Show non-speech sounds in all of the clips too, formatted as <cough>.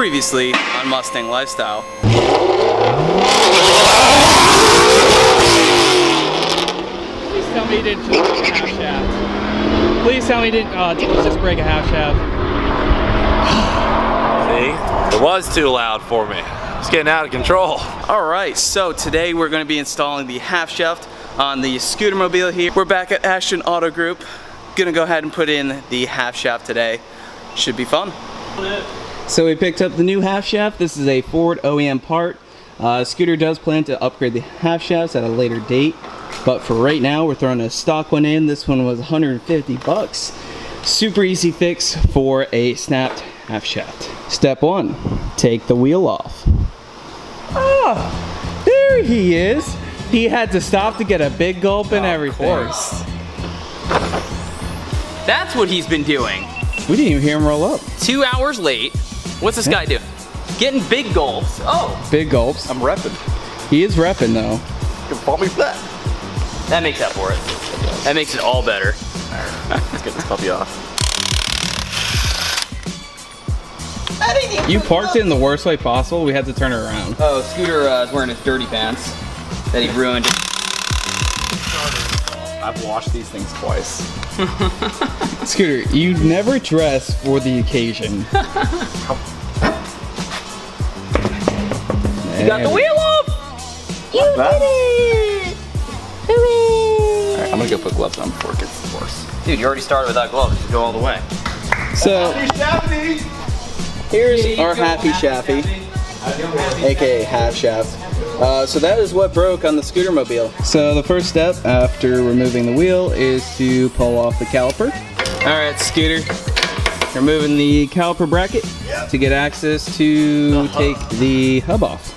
Previously on Mustang Lifestyle. Please tell me you didn't just break a half shaft. Please tell me you didn't uh, just break a half shaft. <sighs> See? It was too loud for me. It's getting out of control. All right, so today we're going to be installing the half shaft on the scooter mobile here. We're back at Ashton Auto Group. Gonna go ahead and put in the half shaft today. Should be fun. So we picked up the new half shaft. This is a Ford OEM part. Uh, Scooter does plan to upgrade the half shafts at a later date, but for right now we're throwing a stock one in. This one was 150 bucks. Super easy fix for a snapped half shaft. Step one, take the wheel off. Ah, there he is. He had to stop to get a big gulp and everything. course. That's what he's been doing. We didn't even hear him roll up. Two hours late. What's this guy doing? Getting big gulps. Oh, Big gulps. I'm repping. He is repping though. You can follow me for that. that makes up for it. That makes it all better. Let's get this puppy off. You parked it in the worst way possible. We had to turn it around. Oh, Scooter uh, is wearing his dirty pants that he ruined. I've washed these things twice. Scooter, you never dress for the occasion. You <laughs> got the wheel off! Alright, I'm gonna go put gloves on before it gets worse. Dude, you already started without gloves. You go all the way. So here's our happy shaffy, aka half shaft. Uh, so that is what broke on the scooter mobile. So the first step after removing the wheel is to pull off the caliper. All right, scooter. Removing the caliper bracket to get access to take the hub off.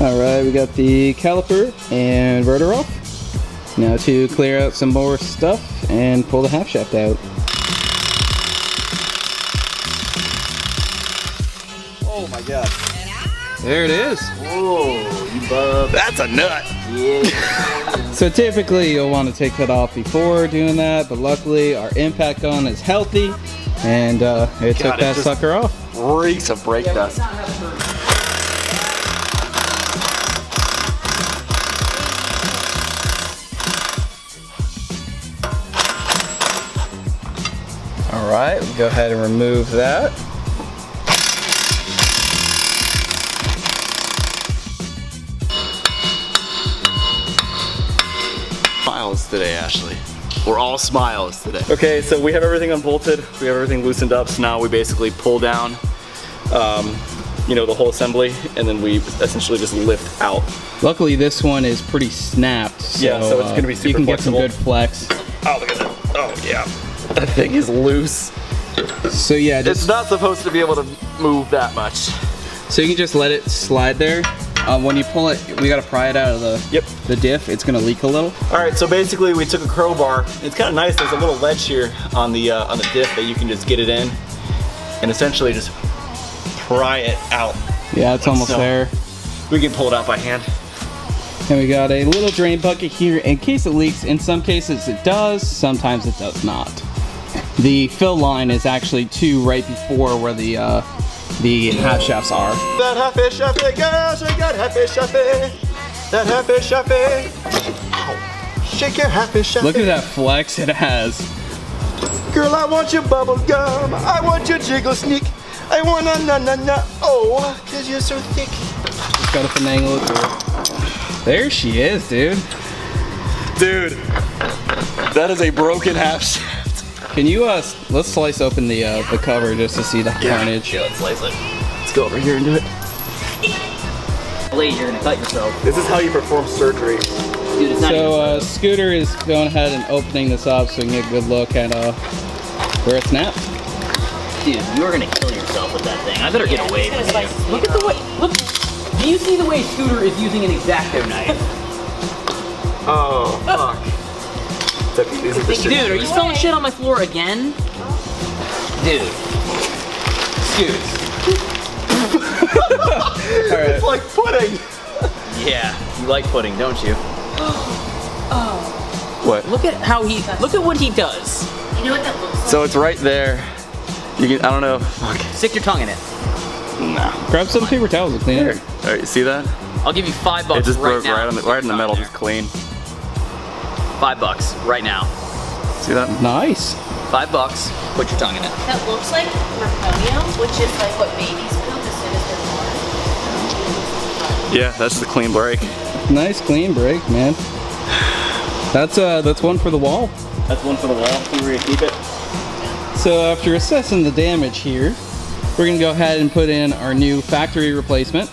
All right, we got the caliper and rotor off. Now to clear out some more stuff and pull the half shaft out. Oh my god. There it is. Whoa, you bub. That's a nut. <laughs> So typically you'll want to take that off before doing that, but luckily our impact gun is healthy and uh, it took it that sucker off. Reeks of brake dust. All right, we'll go ahead and remove that. Smiles today, Ashley. We're all smiles today. Okay, so we have everything unbolted. We have everything loosened up. So now we basically pull down, um, you know, the whole assembly, and then we essentially just lift out. Luckily this one is pretty snapped. So, Yeah, so it's uh, gonna be super You super can get some good flex. Oh, look at that. Oh, yeah. <laughs> That thing is loose. So yeah, It's not supposed to be able to move that much. so you can just let it slide there. Um, when you pull it, we gotta pry it out of the Yep. the diff. It's gonna leak a little. All right, so basically we took a crowbar. It's kind of nice. There's a little ledge here on the uh, on the diff that you can just get it in, and essentially just pry it out. Yeah, it's almost So- there. We can pull it out by hand. And we got a little drain bucket here in case it leaks. In some cases it does, sometimes it does not. The fill line is actually two right before where the uh, the half shafts are. That happy shaffy, girl, shake that happy shaffy. That happy shaffy. Ow. Shake your happy shaffy. Look at that flex it has. Girl, I want your bubble gum. I want your jiggle sneak. I want na na na na. Oh, cause you're so thick. Just gotta finagle it through. There she is, dude. Dude, that is a broken half shaft. Can you uh let's slice open the uh, the cover just to see the carnage. Yeah, let's slice it. Let's go over here and do it. Blade, you're gonna cut yourself. This is how you perform surgery. Dude, it's not So uh, Scooter is going ahead and opening this up so we can get a good look at uh, where it's snapped. Dude, you are gonna kill yourself with that thing. I better get away from you. Look at the way. Look. Do you see the way Scooter is using an X-Acto knife? Oh, <laughs> Dude, are you spilling shit on my floor again? Dude. Scoot. <laughs> It's like pudding. Yeah, you like pudding, don't you? <gasps> oh. What? Look at how he. Look at what he does. You know what that looks like? So it's right there. You can, I don't know. Fuck. Stick your tongue in it. Nah. Grab some paper towels and clean it. All right, you see that? I'll give you five bucks It just right broke now. right, on the, right in the middle, There. just clean. Five bucks right now. See that? Nice. Five bucks. Put your tongue in it. That looks like meconium, which is like what babies poop as soon as they're born. Yeah, that's the clean break. Nice clean break, man. That's uh, that's one for the wall. That's one for the wall. Think we're gonna keep it? So after assessing the damage here, we're gonna go ahead and put in our new factory replacement.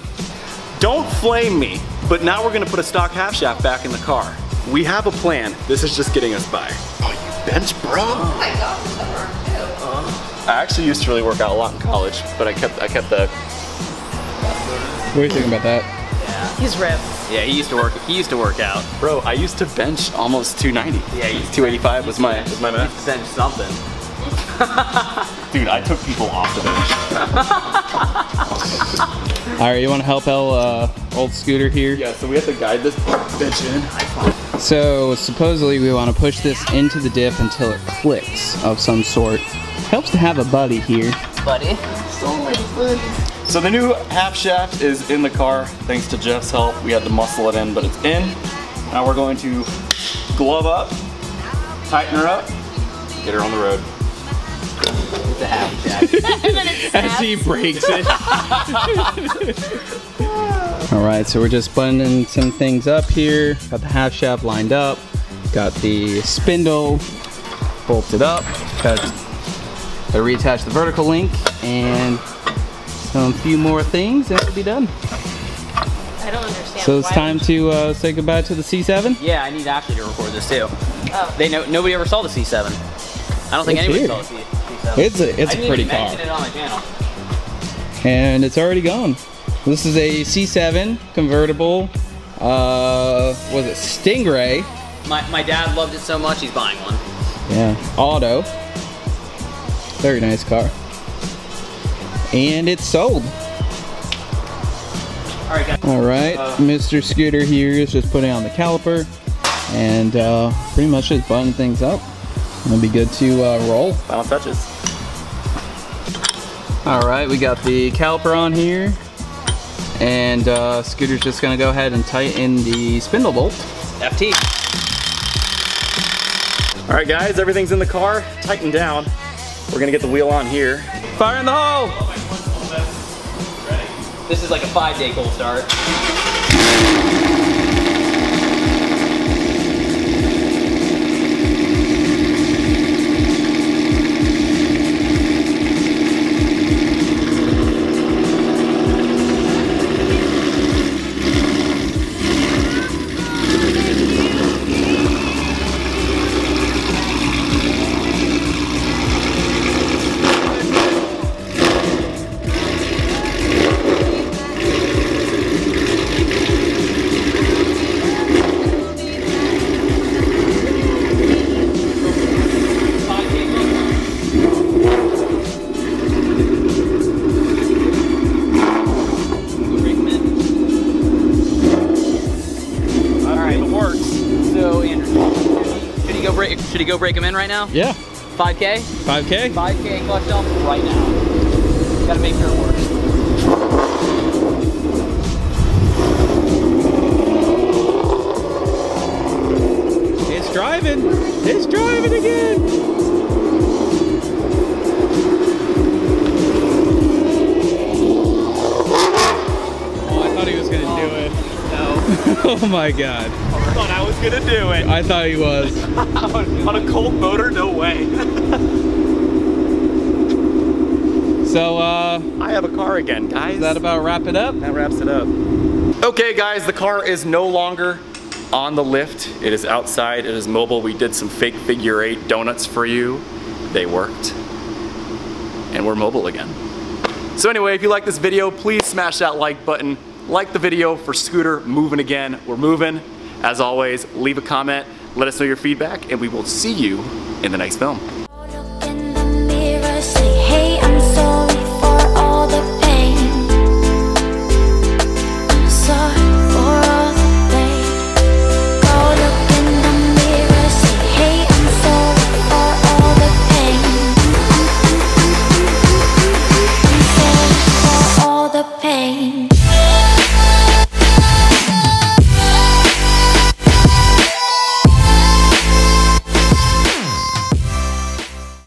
Don't flame me, but now we're gonna put a stock half shaft back in the car. We have a plan. This is just getting us by. Oh, you bench, bro. Oh my gosh, that hurt too. I actually used to really work out a lot in college, but I kept I kept the What do you think about that? Yeah. He's ripped. Yeah, he used to work. He used to work out. bro. I used to bench almost 290. Yeah, you 285 was my was my max. Bench something. <laughs> <laughs> Dude, I took people off the bench. All right, you want to help El uh, old scooter here? Yeah, so we have to guide this bitch in. So supposedly we want to push this into the diff until it clicks of some sort. Helps to have a buddy here. Buddy. So many buddies. So the new half shaft is in the car, thanks to Jeff's help. We had to muscle it in, but it's in. Now we're going to glove up, tighten her up, get her on the road. It's a half jack. and then it As he breaks it. <laughs> All right, so we're just buttoning some things up here. Got the half shaft lined up. Got the spindle bolted up. Got to reattach the vertical link and some few more things and it'll be done. I don't understand. So it's why time to uh, say goodbye to the C7. yeah, I need Ashley to record this too. Oh. They know nobody ever saw the C7. I don't think It's anybody here. saw the C- C7. It's a it's I a didn't pretty car, mention it on my channel. and it's already gone. This is a C7 convertible. Uh, was it Stingray? My, my dad loved it so much he's buying one. Yeah, auto. Very nice car. And it's sold. All right, guys. All right, Uh, Mr. Scooter here is just putting on the caliper and uh, pretty much just button things up. It'll be good to uh, roll. Final touches. All right, we got the caliper on here. And uh, Scooter's just gonna go ahead and tighten the spindle bolt. FT. All right, guys, everything's in the car, tightened down. We're gonna get the wheel on here. Fire in the hole! This is like a five day cold start. Should he go break him in right now? Yeah, 5K? 5K. 5K clutch dump right now. Gotta make sure it works. It's driving. It's driving again. Oh, I thought he was gonna do oh, it. No. <laughs> Oh my god. Thought I was gonna do it. I thought he was. <laughs> on a cold motor, no way. <laughs> So, uh, I have a car again, guys. does that about wrap it up? That wraps it up. Okay guys, the car is no longer on the lift. It is outside, it is mobile. We did some fake figure eight donuts for you. They worked. And we're mobile again. So anyway, if you like this video, please smash that like button. Like the video for Scooter moving again. We're moving. As always, leave a comment, let us know your feedback, and we will see you in the next film.